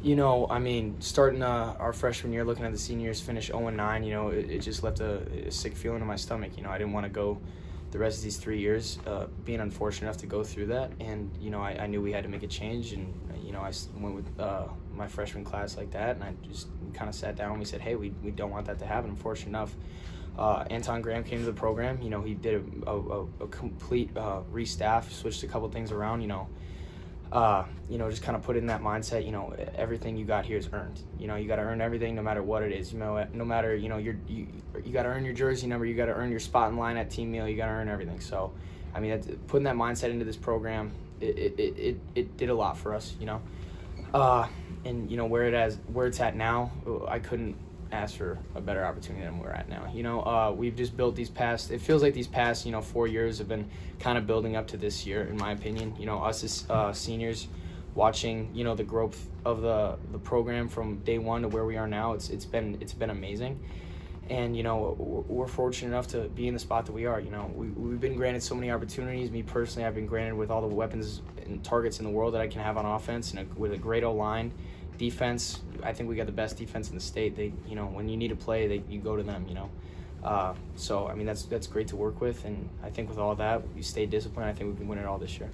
You know, I mean, starting uh, our freshman year, looking at the seniors finish 0 9, you know, it, it just left a, a, sick feeling in my stomach. You know, I didn't want to go the rest of these three years uh, being unfortunate enough to go through that. And, you know, I, I, knew we had to make a change. And, you know, I went with uh, my freshman class like that. And I just kind of sat down and we said, hey, we, we don't want that to happen. Unfortunate enough, uh, Anton Graham came to the program. You know, he did a, a, a complete uh, restaff, switched a couple things around, you know uh, you know, just kind of put in that mindset, you know, everything you got here is earned. You know, you got to earn everything no matter what it is. You know, no matter, you know, you're, you, you got to earn your jersey number, you got to earn your spot in line at team meal, you got to earn everything. So, I mean, putting that mindset into this program, it, it, it, it did a lot for us, you know. Uh, and, you know, where it has, where it's at now, I couldn't ask for a better opportunity than we're at now. You know, uh, we've just built these past. It feels like these past, you know, four years have been kind of building up to this year, in my opinion. You know, us as uh, seniors, watching, you know, the growth of the the program from day one to where we are now. It's it's been it's been amazing. And you know we're fortunate enough to be in the spot that we are. You know we we've been granted so many opportunities. Me personally, I've been granted with all the weapons and targets in the world that I can have on offense, and a, with a great O line defense, I think we got the best defense in the state. They, you know, when you need a play, they you go to them. You know, uh, so I mean that's that's great to work with, and I think with all that, we stay disciplined. I think we can win it all this year.